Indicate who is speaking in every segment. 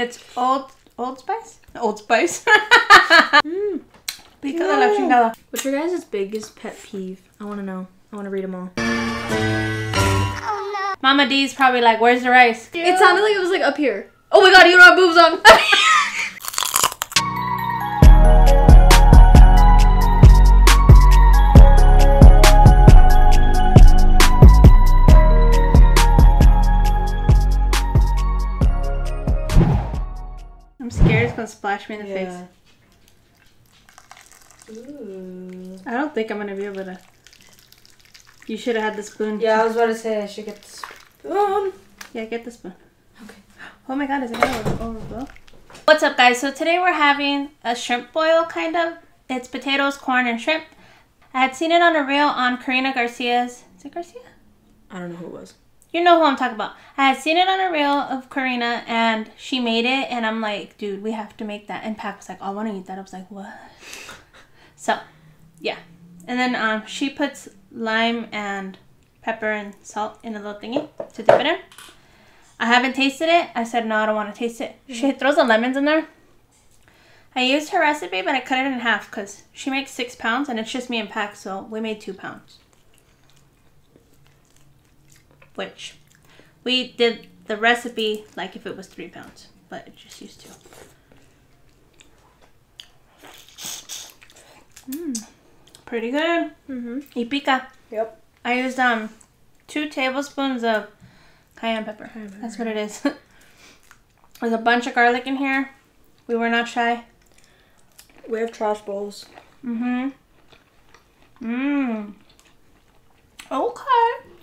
Speaker 1: It's Old Old Spice? Old Spice. mm. Pica de la chingada.
Speaker 2: What's your guys' biggest pet peeve? I want to know. I want to read them all.
Speaker 1: Mama D's probably like, where's the rice?
Speaker 2: It sounded like it was like up here. Oh my god, you don't have boobs on.
Speaker 1: gonna splash me in the face.
Speaker 2: Ooh.
Speaker 1: I don't think I'm gonna be able to. You should have had the spoon.
Speaker 2: Yeah, I was about to say I should get the spoon.
Speaker 1: Yeah, get the spoon.
Speaker 2: Okay.
Speaker 1: Oh my god, is it gonna overflow? What's up, guys? So today we're having a shrimp boil, kind of. It's potatoes, corn, and shrimp. I had seen it on a reel on Karina Garcia's. Is it Garcia?
Speaker 2: I don't know who it was.
Speaker 1: You know who I'm talking about. I had seen it on a reel of Karina, and she made it, and I'm like, dude, we have to make that. And Pat was like, oh, I want to eat that. I was like, what? So, yeah. And then um, she puts lime and pepper and salt in a little thingy to dip it in. I haven't tasted it. I said, no, I don't want to taste it. She throws the lemons in there. I used her recipe, but I cut it in half because she makes six pounds, and it's just me and Pak, so we made two pounds. Which we did the recipe like if it was three pounds, but it just used two. Mm, pretty good.
Speaker 2: Mm-hmm.
Speaker 1: Y pica.
Speaker 2: Yep.
Speaker 1: I used um two tablespoons of cayenne pepper.
Speaker 2: Cayenne pepper.
Speaker 1: That's what it is. There's a bunch of garlic in here. We were not shy.
Speaker 2: We have trash bowls.
Speaker 1: Mm-hmm. Mmm. Okay.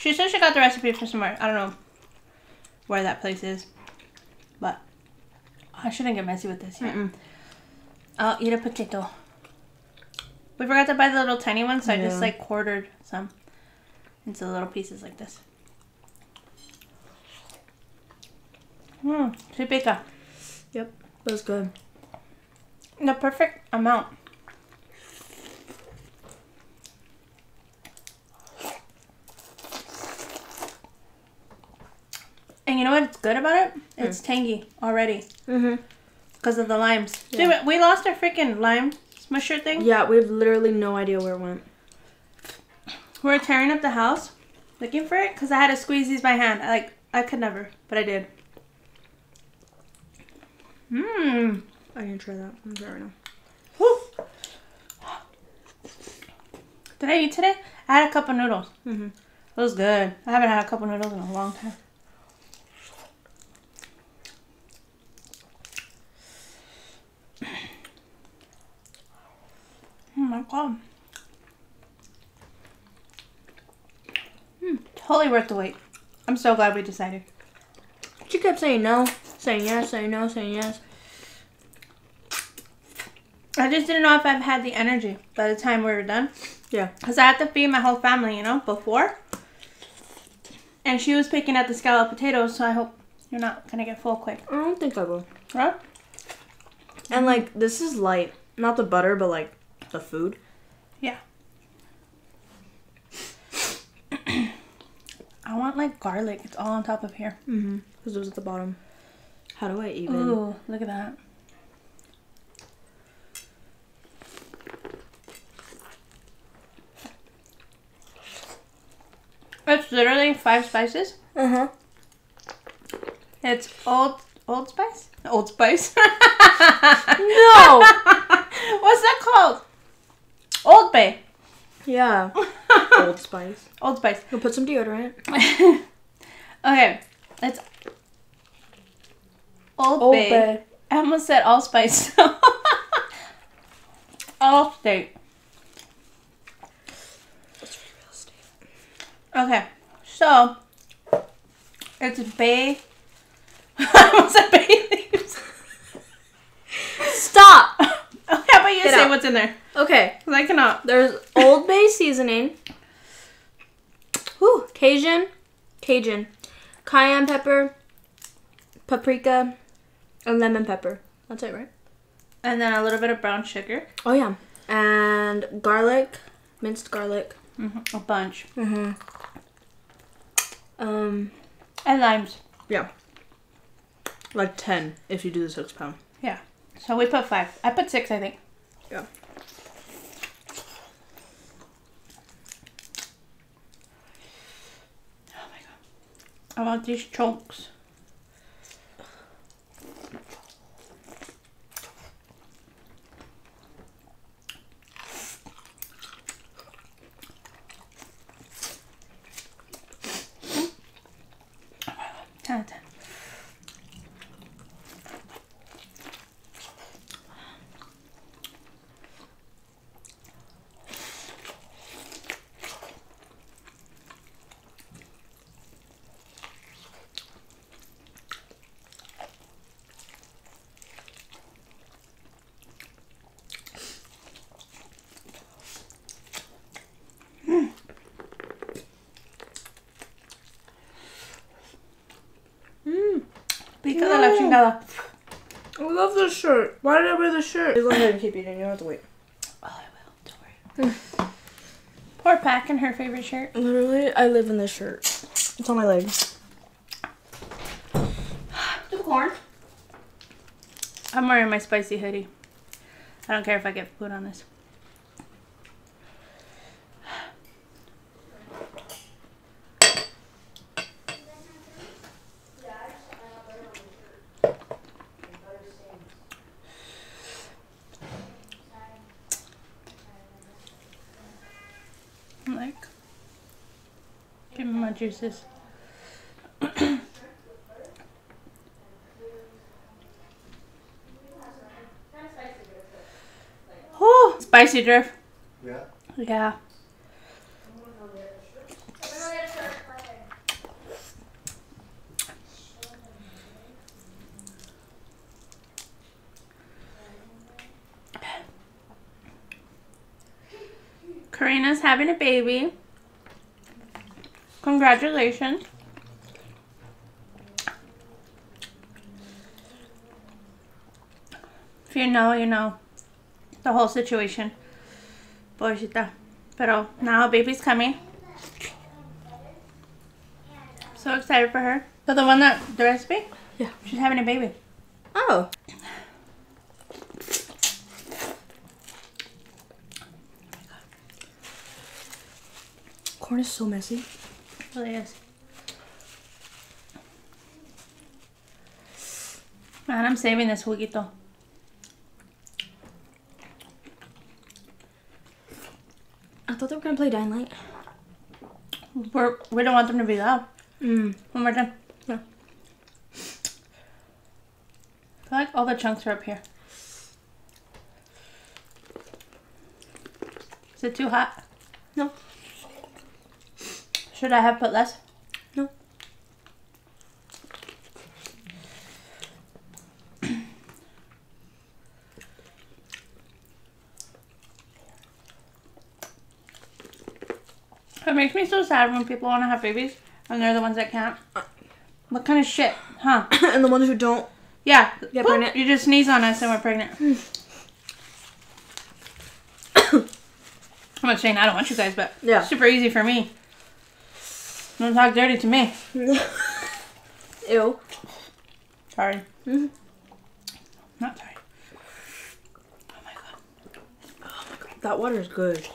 Speaker 1: She said she got the recipe from somewhere. I don't know where that place is. But I shouldn't get messy with this yet.
Speaker 2: Mm-mm.
Speaker 1: I'll eat a potato. We forgot to buy the little tiny ones, so I just like quartered some into little pieces like this. Mmm, pica.
Speaker 2: Yep. That was good.
Speaker 1: The perfect amount. And you know what's good about it? It's tangy already
Speaker 2: Mm-hmm.
Speaker 1: because of the limes.
Speaker 2: Yeah.
Speaker 1: Dude, we lost our freaking lime smusher thing.
Speaker 2: Yeah, we have literally no idea where it went.
Speaker 1: We are tearing up the house looking for it because I had to squeeze these by hand. I, like I could never, but I did. Mmm.
Speaker 2: I can try that. I'm sorry now.
Speaker 1: Woo. Did I eat today? I had a cup of noodles.
Speaker 2: Mm-hmm.
Speaker 1: It was good. I haven't had a cup of noodles in a long time. My god. Hmm, totally worth the wait. I'm so glad we decided.
Speaker 2: She kept saying no, saying yes, saying no, saying yes.
Speaker 1: I just didn't know if I've had the energy by the time we were done.
Speaker 2: Yeah.
Speaker 1: Because I had to feed my whole family, you know, before. And she was picking at the scalloped potatoes, so I hope you're not going to get full quick.
Speaker 2: I don't think I will.
Speaker 1: Right?
Speaker 2: And like this is light, not the butter, but like the food.
Speaker 1: Yeah. I want like garlic. It's all on top of here.
Speaker 2: Mm-hmm. Because it was at the bottom. How do I even?
Speaker 1: Ooh, look at that. It's literally five spices.
Speaker 2: Uh huh.
Speaker 1: It's old old spice? Old spice.
Speaker 2: No.
Speaker 1: What's that called? Old Bay.
Speaker 2: yeah. Old Spice.
Speaker 1: Old Spice.
Speaker 2: We'll put some deodorant.
Speaker 1: okay, it's Old,
Speaker 2: Old
Speaker 1: Bay.
Speaker 2: Bay.
Speaker 1: I almost said allspice. Allstate. Okay, so it's bay. I almost said bay leaves.
Speaker 2: Stop.
Speaker 1: How about you
Speaker 2: Get
Speaker 1: say
Speaker 2: out.
Speaker 1: what's in there?
Speaker 2: Okay.
Speaker 1: I cannot.
Speaker 2: There's Old Bay seasoning. Whew. Cajun. Cajun. Cayenne pepper. Paprika. And lemon pepper. That's it, right?
Speaker 1: And then a little bit of brown sugar.
Speaker 2: Oh yeah. And garlic. Minced garlic.
Speaker 1: Mm-hmm. A bunch.
Speaker 2: Mm-hmm. Um.
Speaker 1: And limes.
Speaker 2: Yeah. Like ten if you do the six pound. Yeah.
Speaker 1: So we put five. I put six, I think.
Speaker 2: Yeah.
Speaker 1: Oh my god. I want these chunks. Ten out of ten.
Speaker 2: Mm.
Speaker 1: Pica de la chingada.
Speaker 2: I love this shirt. Why did I wear this shirt? You go ahead and keep eating. You don't have to wait.
Speaker 1: Oh, I will. Don't worry. Poor Pak in her favorite shirt.
Speaker 2: Literally, I live in this shirt. It's on my leg.
Speaker 1: The corn. I'm wearing my spicy hoodie. I don't care if I get food on this. Like, give me my juices. Oh, spicy drift.
Speaker 3: Yeah.
Speaker 1: Yeah. Having a baby. Congratulations. If you know, you know the whole situation. Pobrecita. Pero now baby's coming. So excited for her. So the one that the recipe?
Speaker 2: Yeah.
Speaker 1: She's having a baby.
Speaker 2: Oh. Corn is so messy.
Speaker 1: It really is. Man, I'm saving this juguito.
Speaker 2: I thought they were gonna play Dying Light.
Speaker 1: We're, we don't want them to be loud.
Speaker 2: Mm.
Speaker 1: One more time.
Speaker 2: Yeah.
Speaker 1: I feel like all the chunks are up here. Is it too hot?
Speaker 2: No.
Speaker 1: Should I have put less?
Speaker 2: No.
Speaker 1: It makes me so sad when people want to have babies and they're the ones that can't. Uh. What kind of shit, huh?
Speaker 2: and the ones who don't.
Speaker 1: Yeah.
Speaker 2: Get
Speaker 1: Boop,
Speaker 2: pregnant.
Speaker 1: You just sneeze on us and we're pregnant. Hmm. I'm not saying I don't want you guys, but
Speaker 2: Yeah.
Speaker 1: super easy for me. Don't talk dirty to me.
Speaker 2: Ew.
Speaker 1: Sorry.
Speaker 2: Mhm.
Speaker 1: Not sorry. Oh my god. Oh my god.
Speaker 2: That water is good.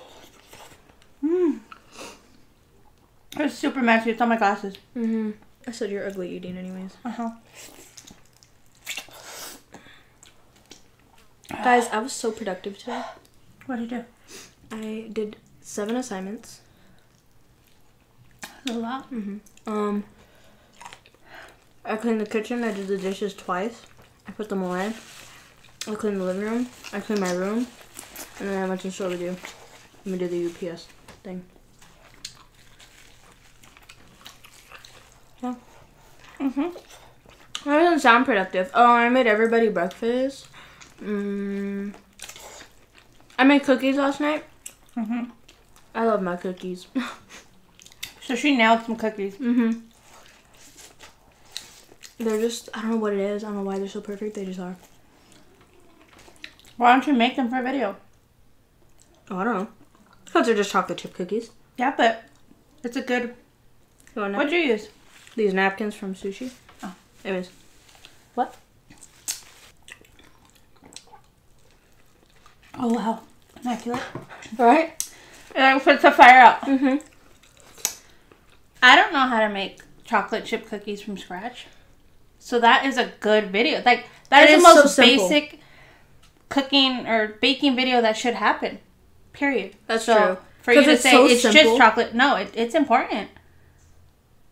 Speaker 1: Mm. It's super messy. It's on my glasses.
Speaker 2: Mm-hmm. I said you're ugly eating anyways.
Speaker 1: Uh huh.
Speaker 2: Guys, I was so productive today.
Speaker 1: What did you do?
Speaker 2: I did seven assignments.
Speaker 1: A lot.
Speaker 2: Mm-hmm. Um, I cleaned the kitchen. I did the dishes twice. I put them away. I cleaned the living room. I cleaned my room, and then I went to the store to do. Let me do the UPS thing. Yeah.
Speaker 1: Mhm.
Speaker 2: That doesn't sound productive. Oh, I made everybody breakfast. Mm, I made cookies last night.
Speaker 1: Mhm.
Speaker 2: I love my cookies.
Speaker 1: So she nailed some cookies.
Speaker 2: mm-hmm. They're just, I don't know what it is. I don't know why they're so perfect. They just are.
Speaker 1: Why don't you make them for a video?
Speaker 2: Oh, I don't know. Because they're just chocolate chip cookies.
Speaker 1: Yeah, but it's a good.
Speaker 2: You
Speaker 1: What'd you use?
Speaker 2: These napkins from sushi.
Speaker 1: Oh.
Speaker 2: Anyways. What?
Speaker 1: Oh wow, immaculate.
Speaker 2: Right?
Speaker 1: It like put the fire out.
Speaker 2: Mm-hmm.
Speaker 1: I don't know how to make chocolate chip cookies from scratch. So that is a good video. Like that is,
Speaker 2: is
Speaker 1: the most
Speaker 2: simple.
Speaker 1: basic cooking or baking video that should happen. Period.
Speaker 2: That's
Speaker 1: so
Speaker 2: true.
Speaker 1: For you to say
Speaker 2: so
Speaker 1: it's
Speaker 2: simple.
Speaker 1: just chocolate, no, it, it's important.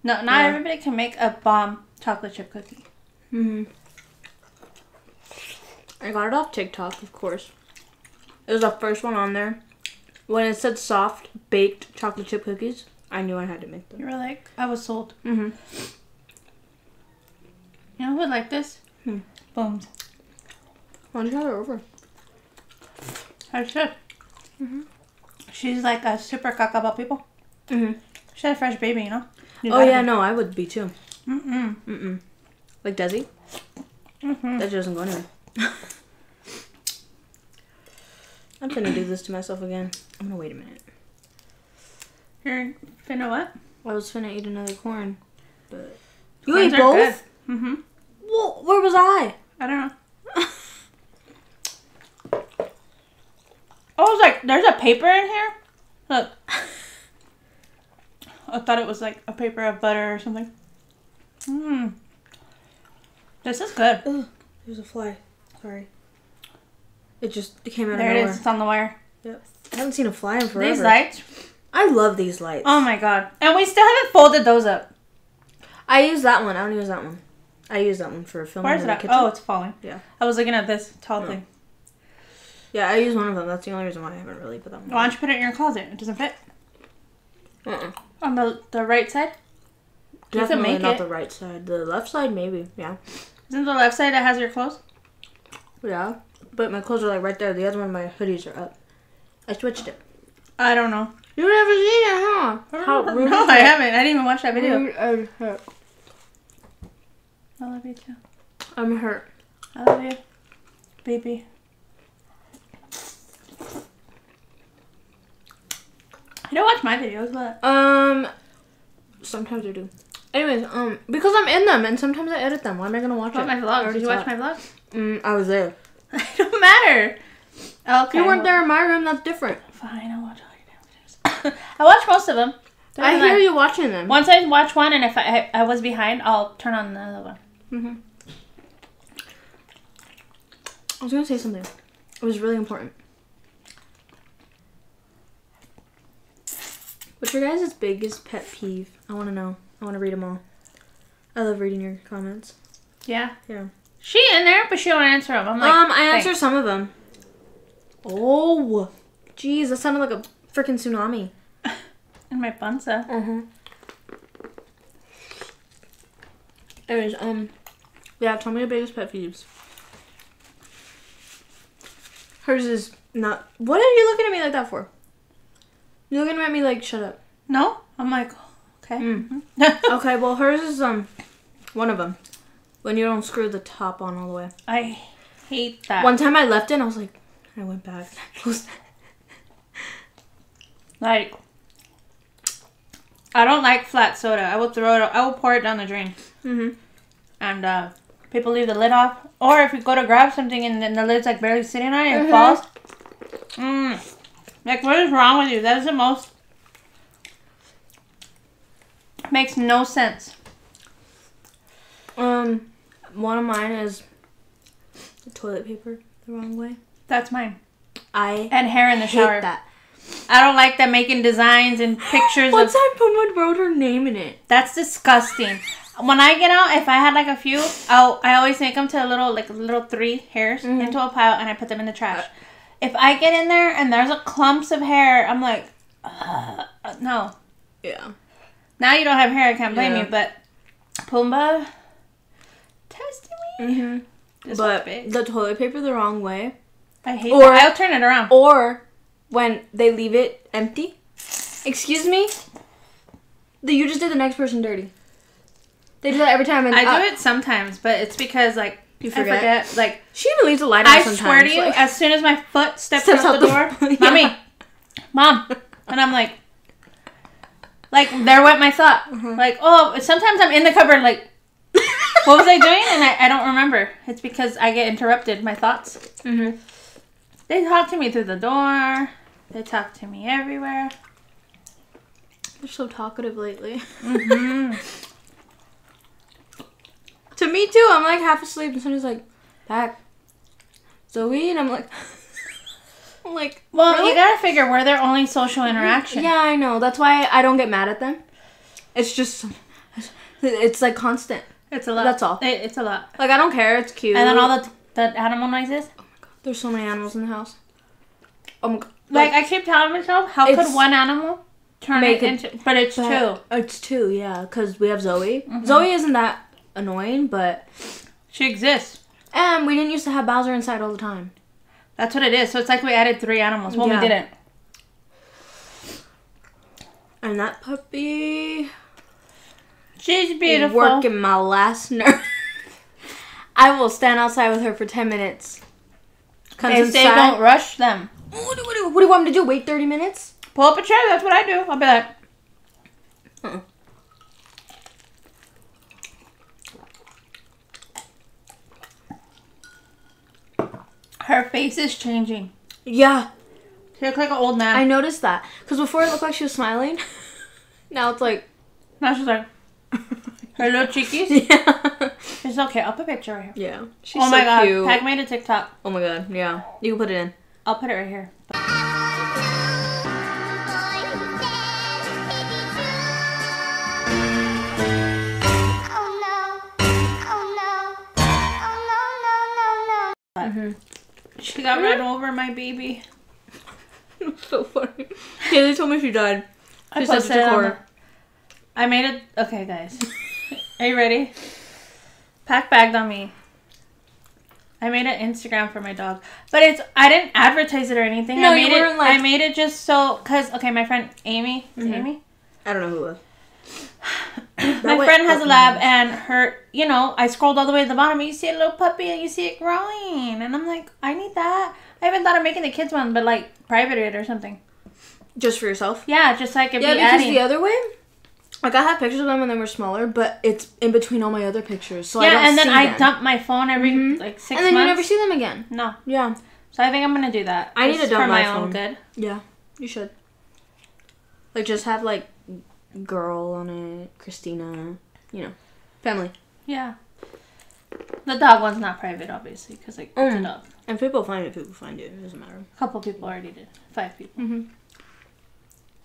Speaker 1: No, not
Speaker 2: Yeah.
Speaker 1: everybody can make a bomb chocolate chip cookie.
Speaker 2: Mm-hmm. I got it off TikTok, of course. It was the first one on there. When it said soft baked chocolate chip cookies, I knew I had to make them.
Speaker 1: You were like, I was sold.
Speaker 2: Mm-hmm.
Speaker 1: You know who would like this?
Speaker 2: Hmm.
Speaker 1: Booms.
Speaker 2: Why don't you have it over?
Speaker 1: I should.
Speaker 2: Mhm.
Speaker 1: She's like a super caca about people.
Speaker 2: Mm-hmm.
Speaker 1: She had a fresh baby, you know? You
Speaker 2: Oh
Speaker 1: gotta
Speaker 2: yeah,
Speaker 1: be.
Speaker 2: no, I would be too.
Speaker 1: Mm-mm.
Speaker 2: Mm-mm. Like Desi?
Speaker 1: Mm-hmm.
Speaker 2: That doesn't go anywhere. I'm gonna do this to myself again. I'm gonna wait a minute.
Speaker 1: You're finna what?
Speaker 2: I was finna eat another corn, but you
Speaker 1: Corns
Speaker 2: ate both.
Speaker 1: Mm-hmm.
Speaker 2: Well, where was I?
Speaker 1: I don't know. I was like, there's a paper in here? Look. I thought it was like a paper of butter or something. Mmm. This is good.
Speaker 2: Ugh, there's a fly. Sorry. It just it came out
Speaker 1: There
Speaker 2: of nowhere.
Speaker 1: is. It's It's on the wire. Yep.
Speaker 2: I haven't seen a fly in forever.
Speaker 1: These lights.
Speaker 2: I love these lights.
Speaker 1: Oh my god. And we still haven't folded those up.
Speaker 2: I use that one. I don't use that one. I use that one for filming
Speaker 1: Where's
Speaker 2: in
Speaker 1: it
Speaker 2: the
Speaker 1: at?
Speaker 2: kitchen.
Speaker 1: Oh, it's falling.
Speaker 2: Yeah.
Speaker 1: I was looking at this tall
Speaker 2: No.
Speaker 1: thing.
Speaker 2: Yeah, I use one of them. That's the only reason why I haven't really put them.
Speaker 1: Why don't you put it in your closet? It doesn't fit.
Speaker 2: Uh-uh.
Speaker 1: On the, the right side? You can
Speaker 2: Definitely
Speaker 1: make
Speaker 2: not
Speaker 1: it.
Speaker 2: the right side. The left side, maybe. Yeah.
Speaker 1: Isn't the left side that has your clothes?
Speaker 2: Yeah. But my clothes are like right there. The other one, my hoodies are up. I switched it.
Speaker 1: I don't know.
Speaker 2: You never seen it, huh? How rude
Speaker 1: no, I haven't. I didn't even watch that video.
Speaker 2: Rude as heck.
Speaker 1: I love you too.
Speaker 2: I'm hurt.
Speaker 1: I love you, baby. You don't watch my videos, but
Speaker 2: Um, sometimes I do. Anyways, um, because I'm in them and sometimes I edit them. Why am I gonna watch
Speaker 1: what
Speaker 2: it?
Speaker 1: my
Speaker 2: I
Speaker 1: vlogs?
Speaker 2: already
Speaker 1: Did you watch my vlogs?
Speaker 2: Mm, I was there.
Speaker 1: it don't matter. Okay.
Speaker 2: You weren't
Speaker 1: well,
Speaker 2: there in my room. That's different.
Speaker 1: Fine, I'll watch all your damn videos. I watch most of them. They're
Speaker 2: I hear you watching them.
Speaker 1: Once I watch one, and if I, I was behind, I'll turn on the other one.
Speaker 2: hmm I was gonna say something. It was really important. What's your guys' biggest pet peeve? I want to know. I want to read them all. I love reading your comments.
Speaker 1: Yeah.
Speaker 2: Yeah.
Speaker 1: She in there, but she don't answer them. I'm like,
Speaker 2: um, I answer
Speaker 1: thanks.
Speaker 2: some of them. Oh, jeez, that sounded like a freaking tsunami.
Speaker 1: in my bunsa.
Speaker 2: Uh huh. Anyways, um, yeah, tell me your biggest pet peeves. Hers is not. What are you looking at me like that for? You're looking at me like, shut up.
Speaker 1: No, I'm like, okay.
Speaker 2: Mm.
Speaker 1: Mhm.
Speaker 2: Okay, well, hers is um, one of them. When you don't screw the top on all the way.
Speaker 1: I hate that.
Speaker 2: One time I left it, and I was like, I went back.
Speaker 1: Like, I don't like flat soda. I will throw it. I will pour it down the drain,
Speaker 2: mhm.
Speaker 1: and uh, people leave the lid off. Or if you go to grab something and then the lid's like barely sitting on it and it
Speaker 2: Mhm.
Speaker 1: falls. Mm. Like, what is wrong with you? That is the most. Makes no sense.
Speaker 2: Um, one of mine is the toilet paper the wrong way.
Speaker 1: That's mine.
Speaker 2: I
Speaker 1: And hair in the
Speaker 2: hate
Speaker 1: shower.
Speaker 2: that.
Speaker 1: I don't like them making designs and pictures
Speaker 2: One
Speaker 1: of.
Speaker 2: time, someone wrote her name in it.
Speaker 1: That's disgusting. When I get out, if I had like a few, I'll I always make them to a little like little three hairs
Speaker 2: Mhm.
Speaker 1: into a pile and I put them in the trash. If I get in there and there's a clumps of hair, I'm like, "Ugh, uh, no.
Speaker 2: Yeah.
Speaker 1: Now you don't have hair, I can't blame
Speaker 2: Yeah.
Speaker 1: you. But Pumbaa tested me.
Speaker 2: Mm-hmm. But the toilet paper the wrong way,
Speaker 1: I hate.
Speaker 2: or-
Speaker 1: that. I'll turn it around.
Speaker 2: or when they leave it empty. Excuse me. The, you just did the next person dirty. They do that every time, and
Speaker 1: I
Speaker 2: uh,
Speaker 1: do it sometimes, but it's because like
Speaker 2: You
Speaker 1: I
Speaker 2: forget.
Speaker 1: forget. Like
Speaker 2: She even leaves a light on
Speaker 1: I
Speaker 2: sometimes.
Speaker 1: swear to you,
Speaker 2: like-
Speaker 1: as soon as my foot steps,
Speaker 2: Steps
Speaker 1: out
Speaker 2: out
Speaker 1: the
Speaker 2: the-
Speaker 1: door,
Speaker 2: Yeah.
Speaker 1: mommy, mom, and I'm like, like there went my thought.
Speaker 2: Mhm.
Speaker 1: Like oh, sometimes I'm in the cupboard like what was I doing? And I, I don't remember. It's because I get interrupted, my thoughts.
Speaker 2: Mm-hmm.
Speaker 1: They talk to me through the door. They talk to me everywhere.
Speaker 2: They're so talkative lately.
Speaker 1: hmm
Speaker 2: to me too. I'm like half asleep, and somebody's like, "Back, Zoe," and I'm like, I'm like,
Speaker 1: Well,
Speaker 2: really?
Speaker 1: you gotta figure we're their only social interaction.
Speaker 2: Yeah, I know. That's why I don't get mad at them. It's just, it's like constant.
Speaker 1: It's a lot.
Speaker 2: That's all.
Speaker 1: It, it's a lot.
Speaker 2: Like I don't care. It's cute.
Speaker 1: And then all the the animal noises. Oh my god!
Speaker 2: There's so many animals in the house. Oh my god.
Speaker 1: Like I keep telling myself, how could one animal turn it
Speaker 2: it-
Speaker 1: into? But it's
Speaker 2: But
Speaker 1: two.
Speaker 2: It's two, yeah, because we have Zoe.
Speaker 1: Mm-hmm.
Speaker 2: Zoe isn't that annoying, but
Speaker 1: She exists.
Speaker 2: and we didn't used to have Bowser inside all the time.
Speaker 1: That's what it is. So it's like we added three animals. Well,
Speaker 2: Yeah.
Speaker 1: we didn't.
Speaker 2: And that puppy
Speaker 1: She's beautiful.
Speaker 2: working my last nerve. I will stand outside with her for ten minutes. Comes
Speaker 1: They say don't rush them.
Speaker 2: What do, what, do, what do you want me to do? Wait thirty minutes?
Speaker 1: Pull up a chair. That's what I do. I'll be like, her face is changing.
Speaker 2: Yeah,
Speaker 1: She looks like an old man.
Speaker 2: I noticed that. Because before it looked like she was smiling. now it's like,
Speaker 1: now she's like, her little cheekies.
Speaker 2: yeah,
Speaker 1: It's okay. I'll put a picture right here.
Speaker 2: yeah. She's
Speaker 1: oh my god.
Speaker 2: cute.
Speaker 1: Pak made a TikTok.
Speaker 2: Oh my god, yeah. You can put it in.
Speaker 1: I'll put it right here. Mm-hmm. She got run mm-hmm. over, my baby.
Speaker 2: So funny. Kaylee told me she died.
Speaker 1: I
Speaker 2: She said
Speaker 1: posted it the- I made it. Okay, guys. Are you ready? Pak bagged on me. I made an Instagram for my dog, but it's I didn't advertise it or anything.
Speaker 2: No,
Speaker 1: I
Speaker 2: you
Speaker 1: made it.
Speaker 2: weren't, like-
Speaker 1: I made it just so because okay, my friend Amy, it
Speaker 2: Mhm.
Speaker 1: Amy,
Speaker 2: I don't know who was.
Speaker 1: my
Speaker 2: went
Speaker 1: friend has a lab,
Speaker 2: nice.
Speaker 1: and her, you know, I scrolled all the way to the bottom. And you see a little puppy, and you see it growing, and I'm like, I need that. I haven't thought of making the kids one, but like private it or something.
Speaker 2: Just for yourself?
Speaker 1: Yeah, just like so I could
Speaker 2: Yeah,
Speaker 1: be
Speaker 2: because
Speaker 1: adding.
Speaker 2: the other way, like I have pictures of them when they were smaller, but it's in between all my other pictures, so I
Speaker 1: yeah, and then I
Speaker 2: them.
Speaker 1: dump my phone every
Speaker 2: Mhm.
Speaker 1: like six
Speaker 2: and then
Speaker 1: months.
Speaker 2: you never see them again.
Speaker 1: No.
Speaker 2: Yeah,
Speaker 1: So I think I'm gonna do that.
Speaker 2: I need to dump
Speaker 1: for
Speaker 2: my
Speaker 1: my own
Speaker 2: phone.
Speaker 1: good.
Speaker 2: yeah, you should. Like just have like girl on it, Christina, you know, family,
Speaker 1: Yeah. The dog one's not private, obviously, because like it's a
Speaker 2: Mm.
Speaker 1: dog.
Speaker 2: and people find it. People find it. It doesn't matter.
Speaker 1: A couple people already did. Five people.
Speaker 2: Mhm.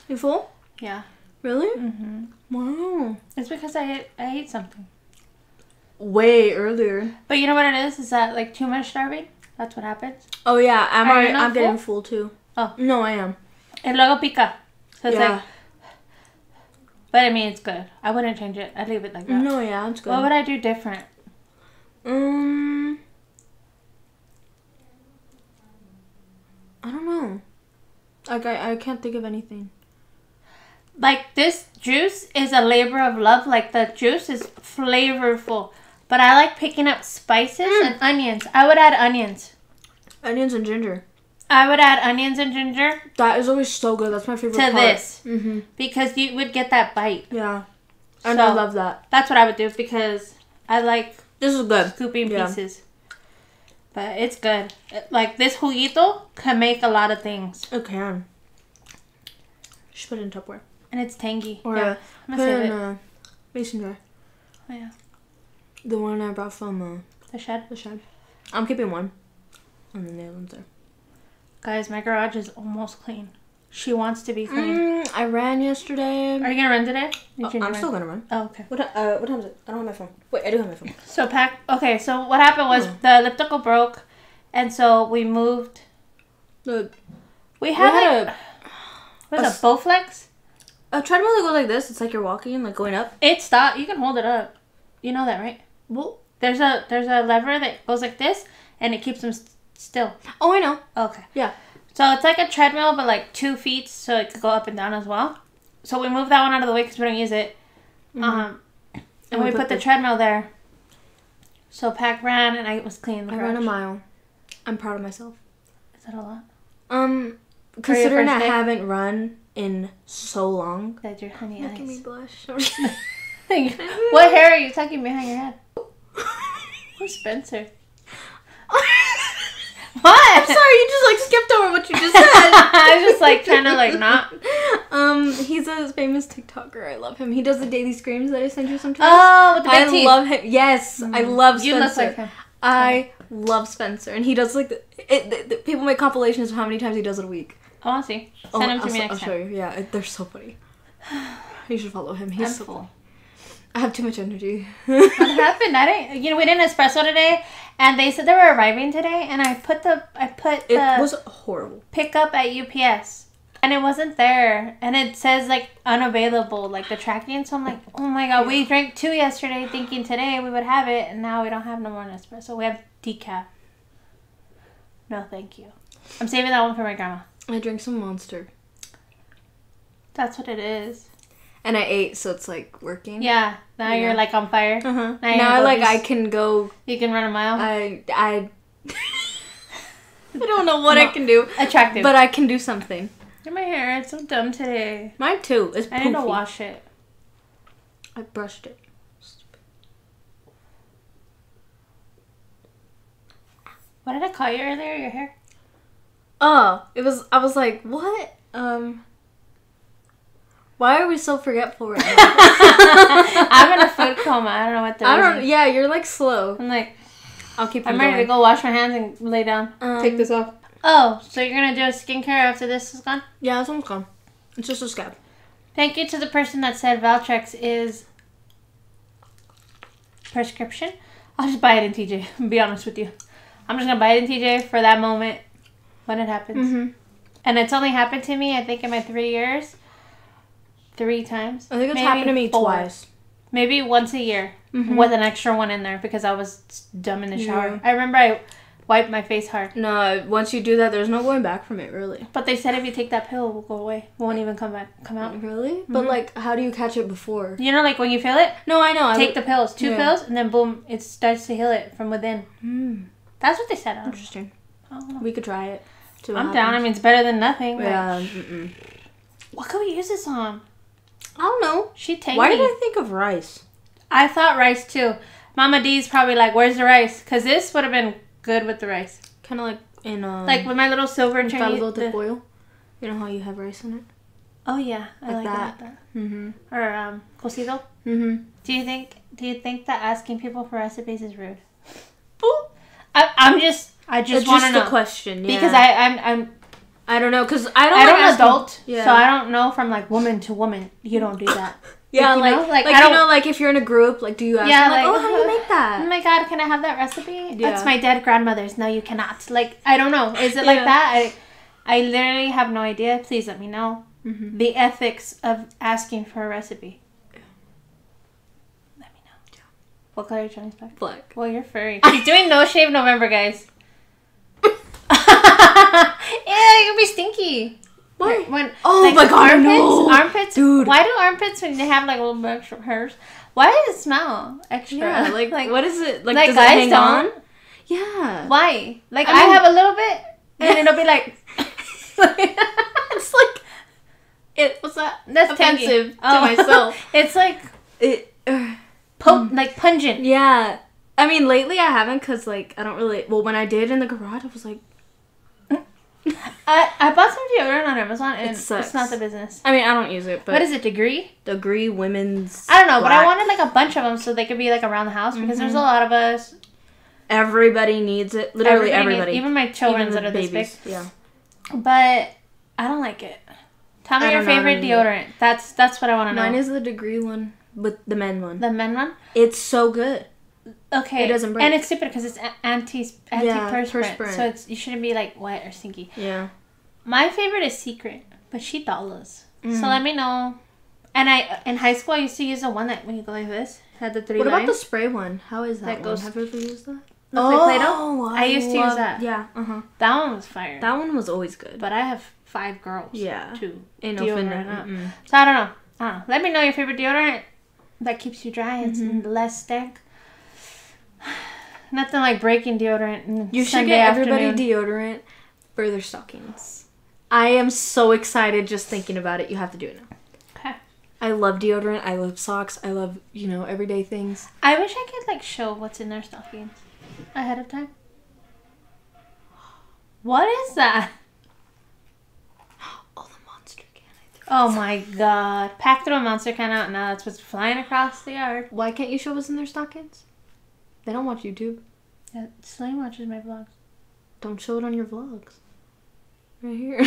Speaker 2: You full?
Speaker 1: Yeah.
Speaker 2: Really?
Speaker 1: Mm-hmm.
Speaker 2: Wow.
Speaker 1: It's because I ate, I ate something.
Speaker 2: Way earlier.
Speaker 1: But you know what it is? Is that like too much starving? That's what happens.
Speaker 2: Oh yeah, I'm already, I'm getting
Speaker 1: full?
Speaker 2: full too.
Speaker 1: Oh.
Speaker 2: no, I am.
Speaker 1: And luego pica. So it's
Speaker 2: yeah.
Speaker 1: like, but I mean, it's good. I wouldn't change it. I'd leave it like that.
Speaker 2: no, yeah, it's good.
Speaker 1: What would I do different?
Speaker 2: Um, I don't know. Like I, I can't think of anything.
Speaker 1: Like this juice is a labor of love. Like the juice is flavorful. But I like picking up spices
Speaker 2: Mm.
Speaker 1: and onions. I would add onions.
Speaker 2: Onions and ginger.
Speaker 1: I would add onions and ginger
Speaker 2: That is always so good. That's my favorite
Speaker 1: to
Speaker 2: part.
Speaker 1: this
Speaker 2: Mhm.
Speaker 1: because you would get that bite.
Speaker 2: Yeah. And I love that.
Speaker 1: That's what I would do because I like
Speaker 2: This is good.
Speaker 1: scooping
Speaker 2: Yeah.
Speaker 1: pieces. But it's good. Like this juguito can make a lot of things,
Speaker 2: It can. Just put it in Tupperware.
Speaker 1: And it's tangy.
Speaker 2: Or
Speaker 1: yeah, I'm
Speaker 2: put
Speaker 1: gonna
Speaker 2: it
Speaker 1: save
Speaker 2: in
Speaker 1: it.
Speaker 2: a mason jar.
Speaker 1: Oh, yeah,
Speaker 2: The one I brought from uh,
Speaker 1: the shed.
Speaker 2: the shed. I'm keeping one. And then the other one's there.
Speaker 1: Guys, my garage is almost clean. She wants to be clean.
Speaker 2: Mm, I ran yesterday.
Speaker 1: Are you gonna run today?
Speaker 2: Oh, I'm
Speaker 1: run?
Speaker 2: still gonna run.
Speaker 1: Oh, okay.
Speaker 2: What, uh, what time is it? I don't have my phone. Wait, I do have my phone.
Speaker 1: So Pak. Okay, so what happened was
Speaker 2: Oh.
Speaker 1: the elliptical broke, and so we moved.
Speaker 2: The
Speaker 1: We had,
Speaker 2: we had a,
Speaker 1: was
Speaker 2: a
Speaker 1: it
Speaker 2: s-
Speaker 1: Bowflex?
Speaker 2: A treadmill that goes like this. It's like you're walking, like going up.
Speaker 1: It stopped. You can hold it up. You know that, right?
Speaker 2: Well,
Speaker 1: There's a there's a lever that goes like this, and it keeps them st- still.
Speaker 2: oh, I know.
Speaker 1: Okay.
Speaker 2: Yeah.
Speaker 1: So it's like a treadmill, but like two feet, so it could go up and down as well. So we moved that one out of the way because we don't use it. Um, and, we, put, the, treadmill there. So Pak ran, and I was cleaning the
Speaker 2: I ran a mile. I'm proud of myself.
Speaker 1: Is that a lot?
Speaker 2: Um, considering I
Speaker 1: day?
Speaker 2: haven't run in so long.
Speaker 1: That's your honey eyes.
Speaker 2: blush.
Speaker 1: what hair are you tucking behind your head? Who's Spencer? What?
Speaker 2: I'm sorry, you just like skipped over what you just said.
Speaker 1: I was just like trying to like not.
Speaker 2: Um, he's a famous TikToker. I love him. He does the daily screams that I send you sometimes.
Speaker 1: Oh, with the big
Speaker 2: I
Speaker 1: teeth.
Speaker 2: love him. Yes, I love
Speaker 1: You
Speaker 2: Spencer.
Speaker 1: look like him.
Speaker 2: I love Spencer, and he does like the, it, the, the- people make compilations of how many times he does it a week.
Speaker 1: Oh, I want to see. Oh, Send
Speaker 2: Oh,
Speaker 1: him to
Speaker 2: I'll,
Speaker 1: me
Speaker 2: I'll
Speaker 1: next
Speaker 2: show
Speaker 1: time.
Speaker 2: you. Yeah, they're so funny. You should follow him. He's
Speaker 1: I'm
Speaker 2: so
Speaker 1: full.
Speaker 2: funny. I have too much energy.
Speaker 1: What happened? I didn't. You know, we did an espresso today, and they said they were arriving today, and I put the I put
Speaker 2: It
Speaker 1: the
Speaker 2: was horrible.
Speaker 1: pickup at UPS, and it wasn't there, and it says like unavailable, like the tracking. So I'm like, oh my god, we drank two yesterday, thinking today we would have it, and now we don't have no more espresso. We have decaf. No, thank you. I'm saving that one for my grandma.
Speaker 2: I drank some Monster,
Speaker 1: That's what it is.
Speaker 2: and I ate, so it's like working.
Speaker 1: Yeah. Now
Speaker 2: Yeah.
Speaker 1: you're like on fire.
Speaker 2: Uh huh.
Speaker 1: Now
Speaker 2: Now,
Speaker 1: gonna
Speaker 2: like I can go.
Speaker 1: You can run a mile.
Speaker 2: I I. I don't know what I can do,
Speaker 1: Attractive.
Speaker 2: but I can do something.
Speaker 1: Look at my hair. It's so dumb today.
Speaker 2: Mine too. It's
Speaker 1: I need to wash it.
Speaker 2: I brushed it.
Speaker 1: What did I call you earlier? Your hair?
Speaker 2: Oh, it was. I was like, what? Um. Why are we so forgetful right now?
Speaker 1: I'm in a food coma. I don't know what the
Speaker 2: I don't. Yeah, you're like slow.
Speaker 1: I'm like,
Speaker 2: I'll keep.
Speaker 1: I'm ready to go wash my hands and lay down.
Speaker 2: Um,
Speaker 1: Take this off. Oh, so you're gonna do a skincare after this is gone?
Speaker 2: Yeah, this one's gone. It's just a scab.
Speaker 1: Thank you to the person that said Valtrex is prescription. I'll just buy it in TJ. Be honest with you. I'm just gonna buy it in TJ for that moment when it happens.
Speaker 2: Mm-hmm.
Speaker 1: And it's only happened to me, I think, in my three years, three times.
Speaker 2: I think it's happened to me
Speaker 1: four.
Speaker 2: twice.
Speaker 1: Maybe once a year
Speaker 2: Mhm.
Speaker 1: with an extra one in there because I was dumb in the shower.
Speaker 2: Yeah.
Speaker 1: I remember I wiped my face hard.
Speaker 2: No, once you do that, there's no going back from it, really.
Speaker 1: But they said if you take that pill, it will go away. It won't even come back, come out.
Speaker 2: Really? But
Speaker 1: Mhm.
Speaker 2: like, how do you catch it before?
Speaker 1: You know, like when you feel it,
Speaker 2: No, I know. I
Speaker 1: take the pills, two
Speaker 2: yeah.
Speaker 1: pills, and then boom, it starts to heal it from within.
Speaker 2: Hmm.
Speaker 1: That's what they said.
Speaker 2: Interesting.
Speaker 1: I don't know.
Speaker 2: We could try it.
Speaker 1: I'm down. I mean, it's better than nothing. but
Speaker 2: Yeah.
Speaker 1: What could we use this on?
Speaker 2: I don't know.
Speaker 1: She tangy.
Speaker 2: Why did I think of rice?
Speaker 1: I thought rice too. Mama D's probably like, "Where's the rice?" Because this would have been good with the rice.
Speaker 2: Kind of like in um,
Speaker 1: Like with my little silver tray.
Speaker 2: caldo de
Speaker 1: the-
Speaker 2: pollo. You know how you have rice in it?
Speaker 1: Oh yeah, I
Speaker 2: Like that.
Speaker 1: that.
Speaker 2: Mm-hmm.
Speaker 1: Or um, cocido.
Speaker 2: Mm-hmm.
Speaker 1: Do you think? Do you think that asking people for recipes is rude? I, I'm just. I just
Speaker 2: It's
Speaker 1: want to
Speaker 2: just a
Speaker 1: know
Speaker 2: question. Yeah.
Speaker 1: because I I'm I'm
Speaker 2: I don't know because I don't
Speaker 1: I
Speaker 2: like
Speaker 1: don't
Speaker 2: asking-
Speaker 1: adult,
Speaker 2: Yeah.
Speaker 1: so I don't know from like woman to woman. You don't do that.
Speaker 2: Yeah,
Speaker 1: you
Speaker 2: like
Speaker 1: know,
Speaker 2: like,
Speaker 1: like, I
Speaker 2: you
Speaker 1: don't-
Speaker 2: know, like if you're in a group, like do you ask?
Speaker 1: Yeah,
Speaker 2: them, like,
Speaker 1: like,
Speaker 2: oh, how do you make that?
Speaker 1: oh my god, can I have that recipe? That's my dead grandmother's. No, you cannot. Like I don't know. Is it like
Speaker 2: Yeah.
Speaker 1: that? I I literally have no idea. Please let me know
Speaker 2: Mhm.
Speaker 1: the ethics of asking for a recipe. Let me know. What color are your Chinese back?
Speaker 2: Black.
Speaker 1: Well, you're furry. She's doing no shave November, guys. yeah, you'll be stinky.
Speaker 2: Why?
Speaker 1: When
Speaker 2: Oh my God,
Speaker 1: armpits,
Speaker 2: no.
Speaker 1: armpits,
Speaker 2: Dude.
Speaker 1: Why do armpits when they have like a little bit of hairs? Why does it smell extra?
Speaker 2: Yeah, like, like what is it? Like,
Speaker 1: like
Speaker 2: does it hang
Speaker 1: don't.
Speaker 2: on? Yeah.
Speaker 1: Why? Like
Speaker 2: I
Speaker 1: I, have a little bit, and it'll be like.
Speaker 2: it's like it. What's that?
Speaker 1: That's
Speaker 2: offensive
Speaker 1: tangy. Oh.
Speaker 2: to myself.
Speaker 1: it's like
Speaker 2: It. uh,
Speaker 1: po- like pungent.
Speaker 2: yeah. I mean, lately I haven't because like I don't really. Well, when I did in the garage, I was like,
Speaker 1: I, I bought some deodorant on Amazon and
Speaker 2: It
Speaker 1: it's not the business.
Speaker 2: I mean, I don't use it, but
Speaker 1: what is it? Degree?
Speaker 2: Degree Women's.
Speaker 1: I don't know, but I wanted like a bunch of them so they could be like around the house because there's mm-hmm. a lot of us.
Speaker 2: Everybody needs it. Literally everybody.
Speaker 1: needs- even my children that
Speaker 2: the
Speaker 1: are this big.
Speaker 2: Yeah.
Speaker 1: But I don't like it. Tell me your
Speaker 2: don't know, I
Speaker 1: favorite deodorant. That's that's what I want to know.
Speaker 2: Mine is the Degree one, but the men one.
Speaker 1: the men one.
Speaker 2: It's so good.
Speaker 1: Okay,
Speaker 2: It doesn't break.
Speaker 1: and it's stupid because it's a- anti
Speaker 2: Yeah,
Speaker 1: antiperspirant,
Speaker 2: perspirant.
Speaker 1: so it's you shouldn't be like wet or stinky.
Speaker 2: Yeah.
Speaker 1: My favorite is Secret, but she dollars.
Speaker 2: Mm.
Speaker 1: So let me know. And I in high school I used to use the one that when you go like this had the three
Speaker 2: What about the spray one? How is that,
Speaker 1: That
Speaker 2: one?
Speaker 1: goes-
Speaker 2: Have you ever used that?
Speaker 1: Looks like Play-Doh? I
Speaker 2: I
Speaker 1: used to use that.
Speaker 2: Yeah. Uh huh.
Speaker 1: That one was fire.
Speaker 2: That one was always good.
Speaker 1: but I have five girls.
Speaker 2: Yeah.
Speaker 1: Two.
Speaker 2: Ain't no
Speaker 1: deodorant
Speaker 2: finna.
Speaker 1: up.
Speaker 2: mm-mm.
Speaker 1: So I don't know. I don't know. Let me know your favorite deodorant that keeps you dry and
Speaker 2: Mm-hmm.
Speaker 1: less stank. Nothing like breaking deodorant. and
Speaker 2: You should
Speaker 1: Sunday
Speaker 2: get everybody
Speaker 1: afternoon.
Speaker 2: deodorant for their stockings. I am so excited just thinking about it. You have to do it now.
Speaker 1: Okay.
Speaker 2: I love deodorant. I love socks. I love, you know, everyday things.
Speaker 1: I wish I could like show what's in their stockings. ahead of time. What is that?
Speaker 2: Oh, the monster can.
Speaker 1: Oh my god. Pak a monster can out now. That's what's flying across the yard.
Speaker 2: Why can't you show us in their stockings? They don't watch YouTube.
Speaker 1: Yeah, Slane watches my vlogs.
Speaker 2: Don't show it on your vlogs. Right here.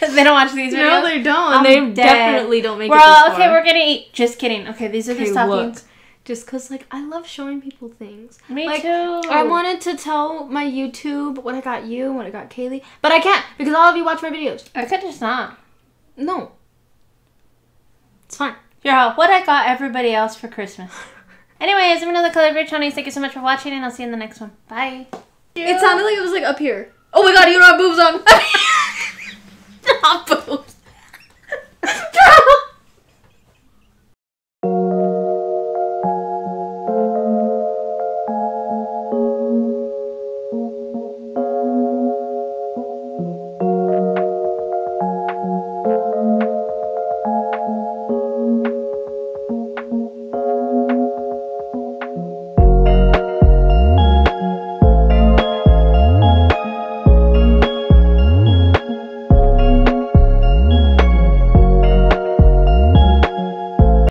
Speaker 1: they don't watch these videos.
Speaker 2: no, they don't.
Speaker 1: I'm
Speaker 2: they
Speaker 1: dead.
Speaker 2: definitely don't make
Speaker 1: we're
Speaker 2: it
Speaker 1: all, okay,
Speaker 2: far.
Speaker 1: we're gonna eat. Just kidding. Okay, these are the
Speaker 2: Okay,
Speaker 1: stockings.
Speaker 2: Just cause like I love showing people things.
Speaker 1: Me
Speaker 2: Like,
Speaker 1: too.
Speaker 2: I wanted to tell my YouTube what I got you, what I got Kaylee, but I can't because all of you watch my videos.
Speaker 1: I could just not.
Speaker 2: No. It's fine.
Speaker 1: Yo, what I got everybody else for Christmas. Anyways, I'm another color bridge honeys. Thank you so much for watching and I'll see you in the next one. Bye.
Speaker 2: It sounded like it was like up here. Oh my god, you don't have boobs on. Not boobs.